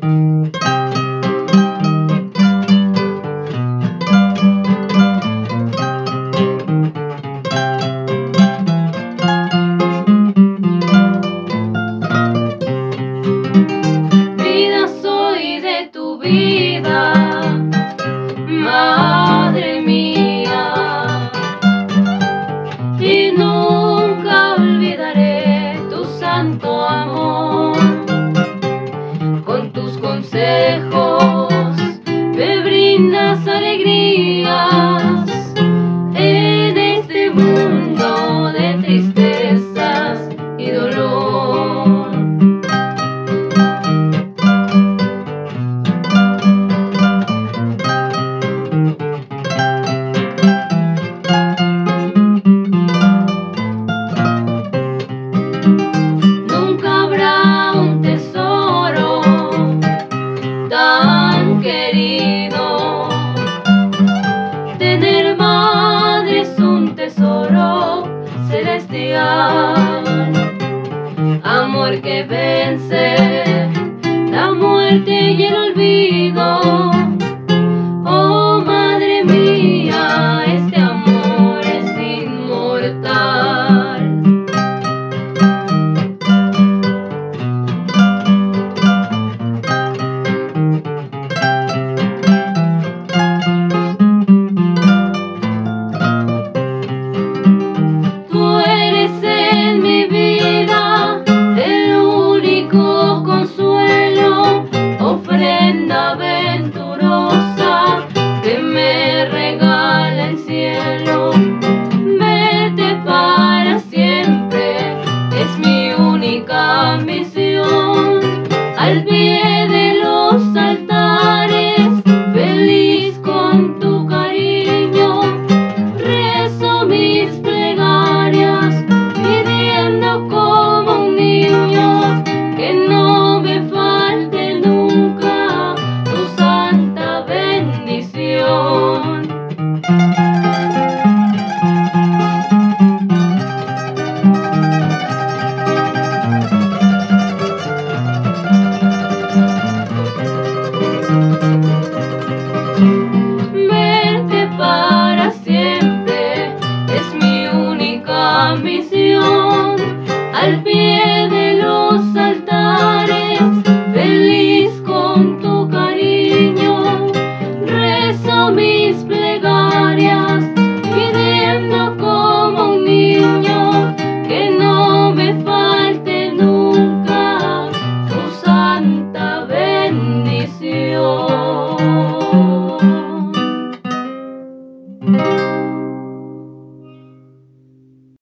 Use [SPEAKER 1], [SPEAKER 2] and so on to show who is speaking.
[SPEAKER 1] Vida soy de tu vida. alegría. tesoro celestial. Amor que vence la muerte y el olvido. I'll be